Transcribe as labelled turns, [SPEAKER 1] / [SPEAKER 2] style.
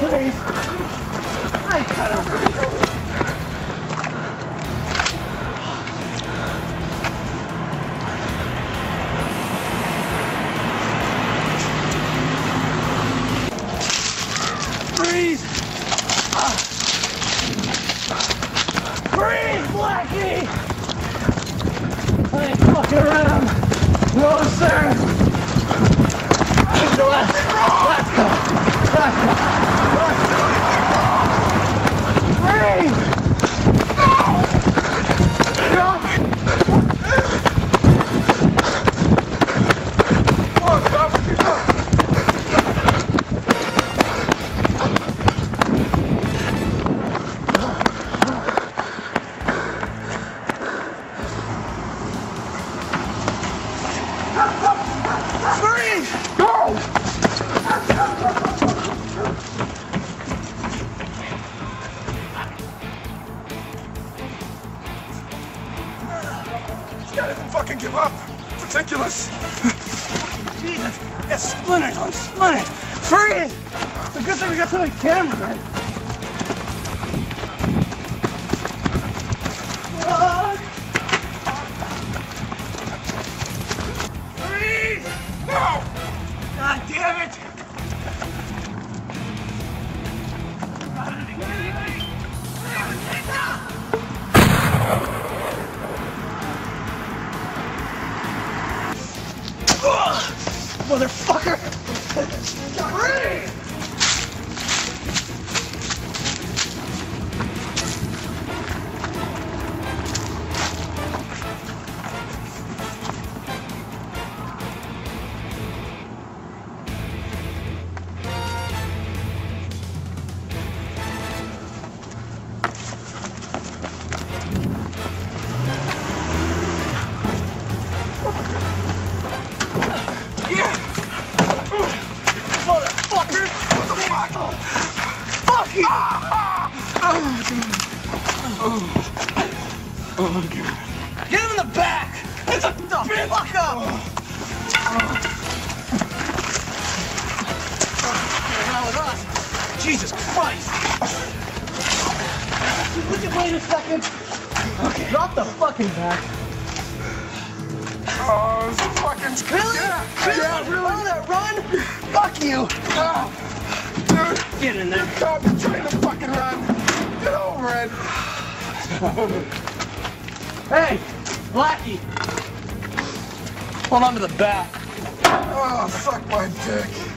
[SPEAKER 1] Please. I gotta breathe. Blacky! I ain't fucking around. No, sir. Let's go.
[SPEAKER 2] Guy doesn't fucking give up. Ridiculous.
[SPEAKER 1] Jesus, it's splinters on splinters. Breathe! It's a good thing we got something camera, man. Breathe!
[SPEAKER 2] No!
[SPEAKER 1] God damn it! Motherfucker!
[SPEAKER 2] Oh, God.
[SPEAKER 1] Get him in the back! It's a the fuck up! Us. Jesus Christ! Would you wait a second? Okay. Drop the fucking back.
[SPEAKER 2] Oh, this is fucking...
[SPEAKER 1] Really?
[SPEAKER 2] Yeah,
[SPEAKER 1] really?
[SPEAKER 2] yeah, really.
[SPEAKER 1] Oh, run? Fuck you!
[SPEAKER 2] Ah,
[SPEAKER 1] Get in there.
[SPEAKER 2] stop trying to fucking run. Get over it.
[SPEAKER 1] Hey, Blacky. Hold on to the bat.
[SPEAKER 2] Oh, suck my dick.